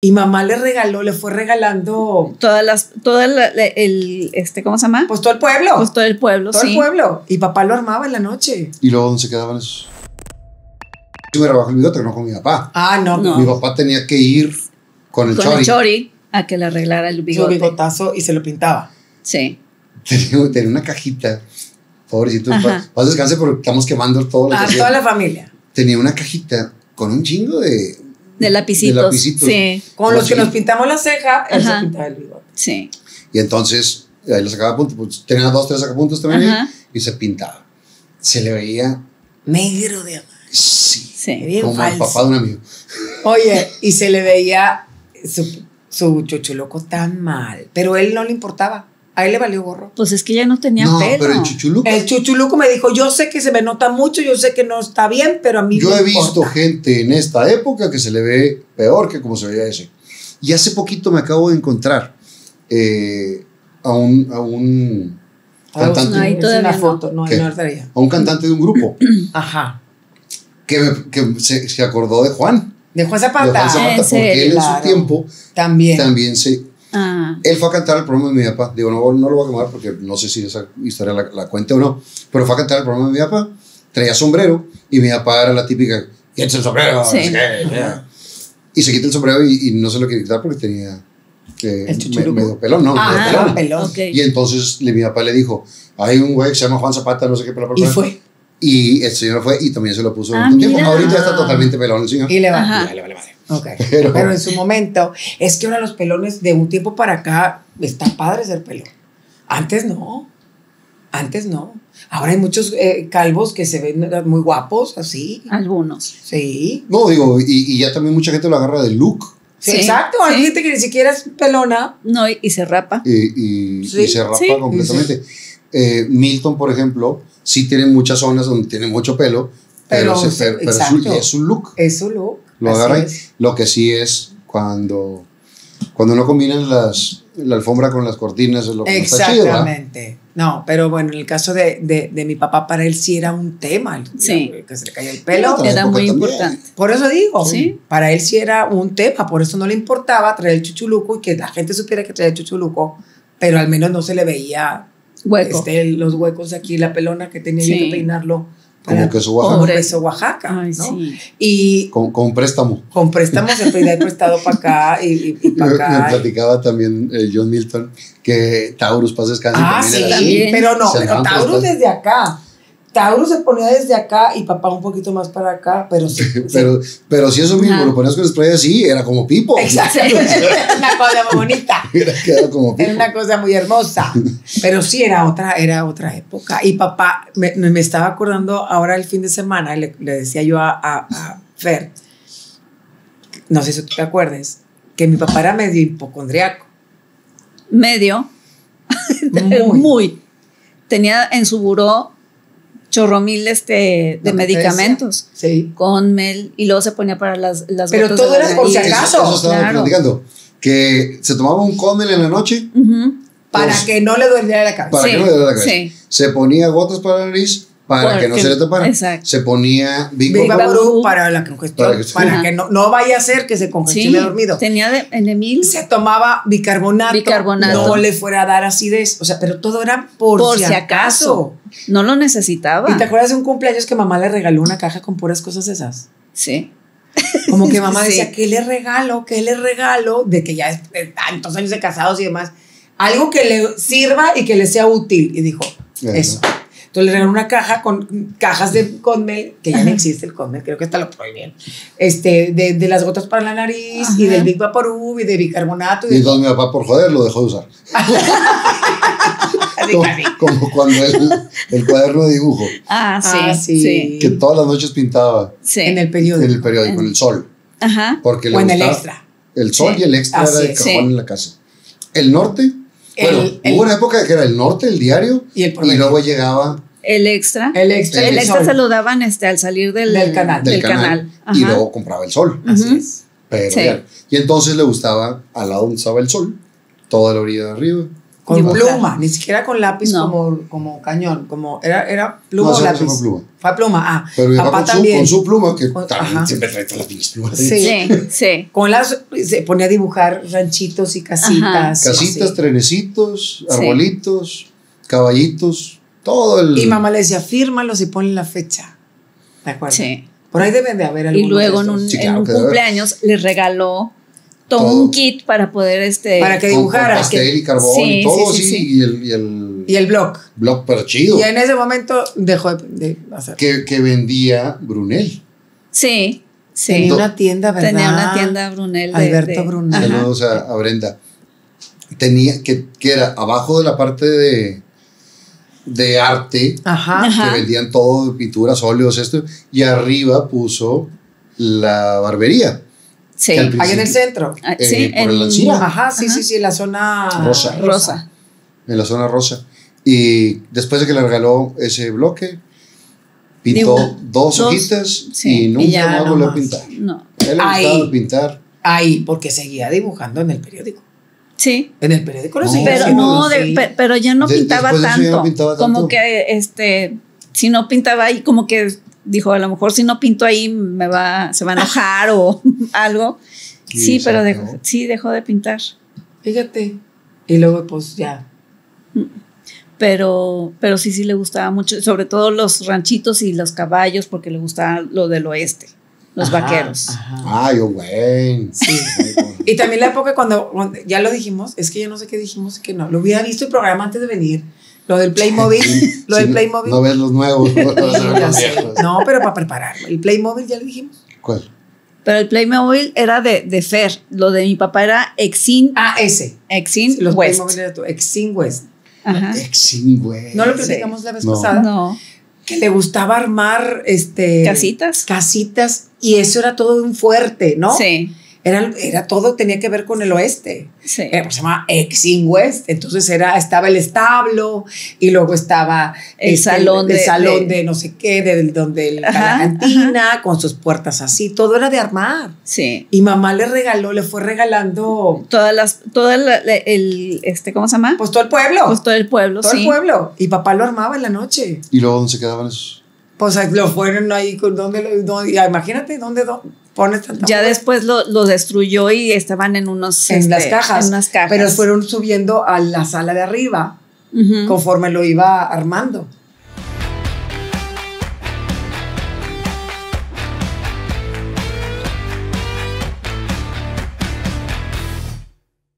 Y mamá le regaló, le fue regalando. Todas las, la- el, este, ¿cómo se llama? Pues todo el pueblo. Pues todo el pueblo, todo sí. el pueblo. Y papá lo armaba en la noche. ¿Y luego dónde se quedaban esos? Yo me rebajo el bigote, no con mi papá. Ah, no. No. Mi papá tenía que ir con el Con chori. el chori a que le arreglara el Su bigote. bigotazo y se lo pintaba. Sí. Tenía, tenía una cajita. Pobrecito, Ajá. pa- paz descanse porque estamos quemando todo lo que A hacía. toda la familia. Tenía una cajita con un chingo de. De lapicitos. De lapicitos. Sí, Con los que nos pintamos la ceja, él se pintaba el bigote. sí. Y entonces ahí lo sacaba a punto. Pues, tenía dos, tres sacapuntos también ahí, y se pintaba. Se le veía. Negro de amor. Sí. Sí. Bien como el papá de un amigo. Oye, y se le veía su, su chuchuluco tan mal. Pero a él no le importaba. A él le valió gorro. Pues es que ya no tenía no, pelo. pero el chuchuluco. El chuchuluco me dijo, yo sé que se me nota mucho, yo sé que no está bien, pero a mí Yo he visto importa". gente en esta época que se le ve peor que como se veía ese. Y hace poquito me acabo de encontrar eh, a un, a un Ah, cantante, no, ahí es todavía una foto, no, no estaría. a un cantante de un grupo Ajá. que, me- que se, se acordó de Juan. De Juan De Zapata. Juan Zapata, ¿En porque él en su tiempo También. también se... Ah, Él fue a cantar el programa de mi papá. Digo, no, no lo voy a quemar porque no sé si esa historia la, la cuente o no. Pero fue a cantar el programa de mi papá. Traía sombrero y mi papá era la típica, quítese el sombrero. Sí. no sé qué, ya". Y se quita el sombrero y, y no se lo quiere quitar porque tenía eh, me- medio pelón, ¿no? Ah, medio pelón. pelón. ok. Y entonces le- mi papá le dijo, hay un güey que se llama Juan Zapata, no sé qué, bla, bla, Y bla". fue. Y el señor fue y también se lo puso Ah, un tiempo. Ahorita está totalmente pelón el señor. Y le va. Ajá. Ya le vale madre. Ok. Pero- Pero, en su momento, es que ahora los pelones de un tiempo para acá está padre ser pelón. Antes no. Antes no. Ahora hay muchos eh, calvos que se ven muy guapos, así. Algunos. Sí. No, digo, y, y ya también mucha gente lo agarra de look. Sí, Sí, exacto. Hay sí. gente que ni siquiera es pelona. No, y, y se rapa. y, y- Sí, y se rapa sí. completamente. Eh, Milton, por ejemplo, sí tiene muchas zonas donde tiene mucho pelo, pero, Pero, se- pero- pero es, su, es su look. Es su look. Lo Así es. Lo que sí es cuando, cuando no combinan las, la alfombra con las cortinas, es lo que no está chido. Exactamente. No, pero bueno, en el caso de, de, de mi papá, para él sí era un tema. Sí. Que se le caía el pelo. Era muy también. importante. Por eso digo, Sí. para él sí era un tema, por eso no le importaba traer el chuchuluco y que la gente supiera que traía el chuchuluco, pero al menos no se le veía Hueco. este, los huecos de aquí, la pelona que tenía Sí. que peinarlo. Como que su Oaxaca. como Pobre. queso Oaxaca. Ay, ¿no? sí. Y Con, con préstamo. con préstamos se pedía prestado para acá y, y, Me, para me acá. platicaba también eh, John Milton que Taurus, paz descanse, Ah, sí. También. pero no, pero Taurus desde acá. Taurus se ponía desde acá y papá un poquito más para acá, pero sí. sí. Pero, pero si eso mismo Ajá. lo ponías con spray así, era como pipo. Exacto. una cosa muy bonita. Era, era como pipo. Era una cosa muy hermosa. Pero sí, era otra, era otra época. Y papá, me, me estaba acordando ahora el fin de semana, le, le decía yo a, a- a Fer, no sé si tú te acuerdes, que mi papá era medio hipocondriaco. Medio. Muy. Muy. Tenía en su buró chorro mil este, de medicamentos. Sí. Con mel. Y luego se ponía para las, las Pero gotas de todo era por si. Eso- acaso. Eso, Claro. platicando. Que se tomaba un cóndel en la noche. Para Pues, que no le doliera la cabeza. para Sí, que no le diera la cabeza. sí. Se ponía gotas para la nariz para que no se le tapara. exacto. Se ponía Big Big Vaporub Vaporub para la congestión, Para para que- no, no vaya a ser que se Sí, congestione dormido. tenía de, de mil Se tomaba bicarbonato, Bicarbonato. no le fuera a dar acidez, o sea, pero todo era por, por si, si acaso. acaso. No lo necesitaba. ¿Y te acuerdas de un cumpleaños que mamá le regaló una caja con puras cosas esas? Sí. Como que mamá Sí. decía, ¿qué le regalo? ¿Qué le regalo? De que ya es de tantos años de casados y demás. Algo que le sirva y que le sea útil. Y dijo, eso. Entonces le regaló una caja con cajas de Conmel, que ya no existe el Conmel, creo que hasta lo prohibieron. Este, de, de las gotas para la nariz y del Big Vaporub y de bicarbonato. Y Y de entonces mi papá, por joder, lo dejó de usar. Como, cuando el, el cuaderno de dibujo, Ah, sí. Ah, sí. sí. que todas las noches pintaba Sí. En el periódico. en el periódico, en el sol. Ajá. Porque le o en el extra. El sol Sí. y el extra Así era el es. cajón Sí. en la casa. El norte, bueno, El- hubo una época que era el norte, el diario, Y el y luego llegaba El extra. El extra. El extra sol. se lo daban este, al salir del, Del canal. del Del canal, canal. y luego compraba el sol. Así es. Pero Sí. ya. Y entonces le gustaba al lado donde estaba el sol, toda la orilla de arriba, Con dibujar. pluma, ni siquiera con lápiz No. como, como cañón, como era, era pluma No, o lápiz. fue pluma. Fue pluma, ah. Pero papá con su, también. con su pluma, que Con- también ajá. siempre trae todas las pinches plumas. Sí. Sí, sí. Con las, se ponía a dibujar ranchitos y casitas. Casitas, sí. trenecitos, Sí. arbolitos, caballitos, todo el... Y mamá le decía, fírmalos y ponle la fecha. ¿De acuerdo? Sí. Por ahí deben de haber Y luego en un, en cumpleaños le regaló todo, Todo. un kit para poder este Para que con- con dibujara. pastel y carbón Sí, y todo sí, sí, y el, y el Y el blog. blog pero chido, Y en ese momento dejó de, de hacer. que, que vendía Brunel. Sí, sí. Tenía una tienda, ¿verdad? Tenía una tienda Brunel. de- Alberto de- Brunel. Saludos a, a Brenda. Tenía, que, que era abajo de la parte de, de arte, Ajá. Ajá. que vendían todo, pinturas, óleos, esto, y arriba puso la barbería. Sí. que al Ahí en el centro. Ah, eh, sí, por el Alcira. Ajá, sí, Ajá. sí, sí, la zona Rosa. Rosa. en la zona rosa. Y después de que le regaló ese bloque, pintó dos dos, hojitas sí, y nunca y más no volvió a pintar. No. Él le gustaba pintar. Ahí, porque seguía dibujando en el periódico. Sí. En el periódico lo No, Pero no, de- sí. pe- pero ya no De- pintaba ya no tanto. pintaba tanto. Como que este si no pintaba ahí, como que dijo, a lo mejor si no pinto ahí me va, se va a enojar o algo. Sí, Sí, pero dejó, sí dejó de pintar. Fíjate. Y luego, pues ya. Pero, pero sí, sí le gustaba mucho, sobre todo los ranchitos y los caballos, porque le gustaba lo del oeste, los Ajá, vaqueros. ajá. Ay, oh, güey. Sí. Y también la época cuando, cuando- ya lo dijimos, es que yo no sé qué dijimos y que no. Lo hubiera visto el programa antes de venir. Lo del Playmobil. lo Sí, del Playmobil. No ves los nuevos, no los. No, pero para prepararlo. El Playmobil ya lo dijimos. ¿Cuál? Pero el Playmobil era de, de Fer, lo de mi papá era Exin, Ah, ese. Exin Sí, los West. Playmobil era tu Exin West. Ajá. Exin, güey. No lo Sí. platicamos la vez No. pasada. No, Que le gustaba armar este casitas. casitas y eso era todo un fuerte, ¿no? Sí, Era, era todo, tenía que ver con el oeste. sí. Eh, pues se llama Exin West. Entonces era, estaba el establo y luego estaba este, El salón el de- salón de- de, no sé qué, de, donde el- Ajá, la cantina, con sus puertas así. Todo era de armar. sí. Y mamá le regaló, le fue regalando Todas las, todo el, el, este, ¿cómo se llama? pues todo el pueblo. Pues todo el pueblo, todo sí. el pueblo. Y papá lo armaba en la noche. ¿Y luego dónde se quedaban esos? Pues lo fueron ahí, ¿dónde lo, dónde- imagínate, ¿dónde, do- pones tanta Ya después lo, lo destruyó y estaban en unos... En este, las cajas. En unas cajas. Pero fueron subiendo a la sala de arriba Ujú. conforme lo iba armando.